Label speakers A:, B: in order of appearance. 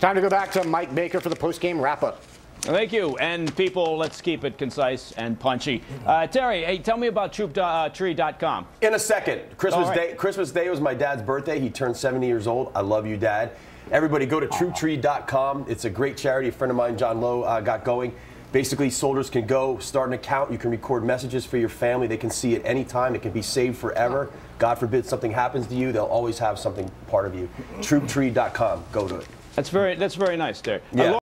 A: Time to go back to Mike Baker for the post-game wrap-up.
B: Thank you. And people, let's keep it concise and punchy. Uh, Terry, hey, tell me about trooptree.com.
C: In a second. Christmas
B: right.
C: Day. Christmas Day was my dad's birthday. He turned 70 years old. I love you, Dad. Everybody go to trooptree.com. It's a great charity. A friend of mine, John Lowe, uh, got going. Basically, soldiers can go start an account. You can record messages for your family. They can see it anytime. It can be saved forever. God forbid something happens to you, they'll always have something part of you. Trooptree.com. Go to it.
B: That's very, that's very nice. Uh,
C: Yeah.